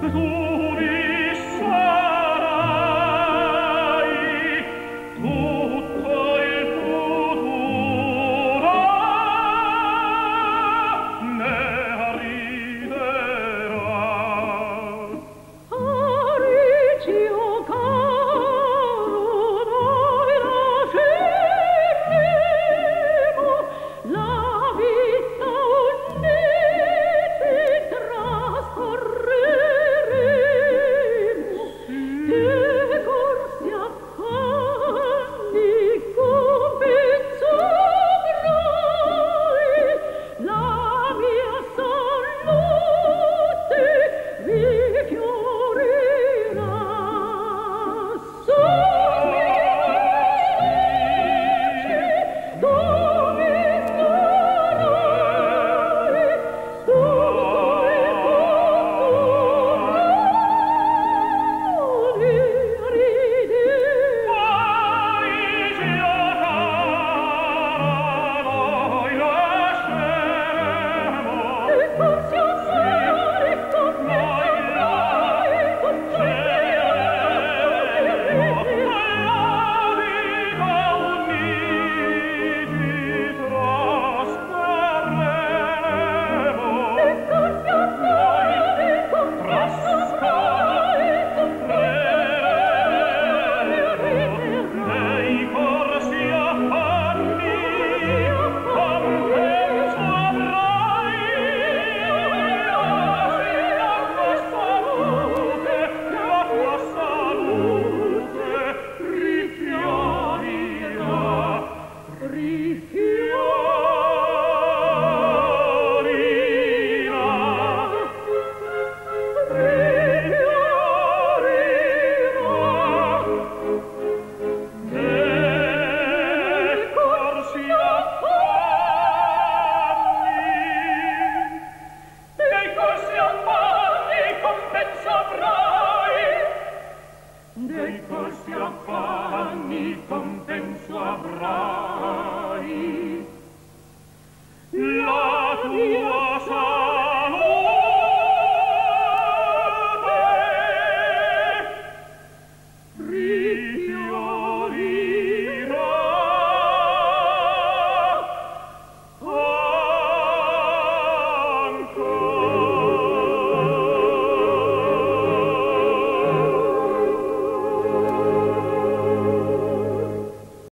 再说